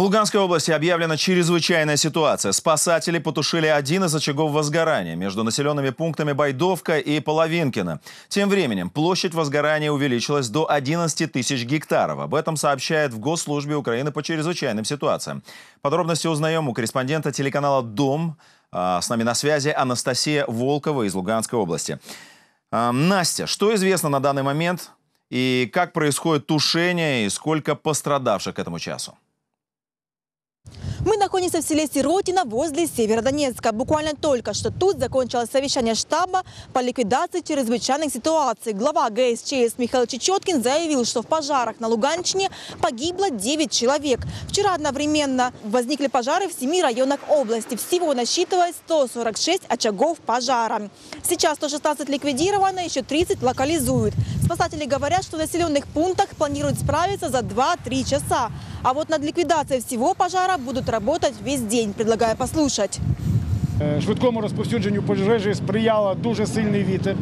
В Луганской области объявлена чрезвычайная ситуация. Спасатели потушили один из очагов возгорания между населенными пунктами Байдовка и Половинкино. Тем временем площадь возгорания увеличилась до 11 тысяч гектаров. Об этом сообщает в Госслужбе Украины по чрезвычайным ситуациям. Подробности узнаем у корреспондента телеканала «Дом». А, с нами на связи Анастасия Волкова из Луганской области. А, Настя, что известно на данный момент и как происходит тушение и сколько пострадавших к этому часу? Мы находимся в селе Сиротино возле Северодонецка. Буквально только что тут закончилось совещание штаба по ликвидации чрезвычайных ситуаций. Глава ГСЧС Михаил Чечеткин заявил, что в пожарах на Луганщине погибло 9 человек. Вчера одновременно возникли пожары в семи районах области. Всего насчитывает 146 очагов пожара. Сейчас 116 ликвидировано, еще 30 локализуют. Спасатели говорят, что в населенных пунктах планируют справиться за 2-3 часа. А вот над ликвидацией всего пожара будут работать весь день. Предлагаю послушать. Е, Швидкому розповсюдженню пожежі сприяла дуже сильний вітер,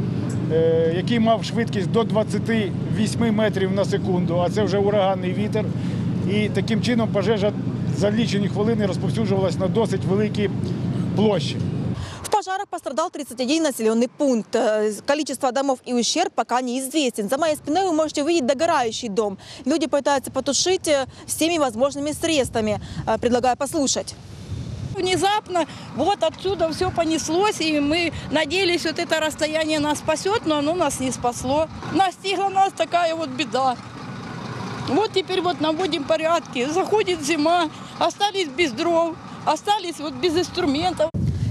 е, який мав швидкість до 28 метрів на секунду, а це вже ураганний вітер. І таким чином пожежа за лічені хвилини розповсюджувалась на досить великі площі. Пожарах пострадал 31 населенный пункт. Э, Количество домов и ущерб пока неизвестен. За моей спиной вы можете увидеть догорающий дом. Люди пытаются потушить э, всеми возможными средствами. Э, Предлагаю послушать. Внезапно вот отсюда все понеслось, и мы надеялись, вот это расстояние нас спасет, но оно нас не спасло. Настигла нас такая вот беда. Вот теперь вот наводим порядки. Заходит зима, остались без дров, остались вот без инструментов.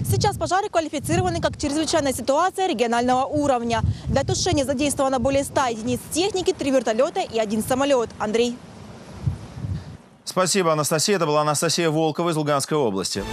Сейчас пожары квалифицированы как чрезвычайная ситуация регионального уровня. Для тушения задействовано более 100 единиц техники, 3 вертолета и один самолет. Андрей. Спасибо, Анастасия. Это была Анастасия Волкова из Луганской области.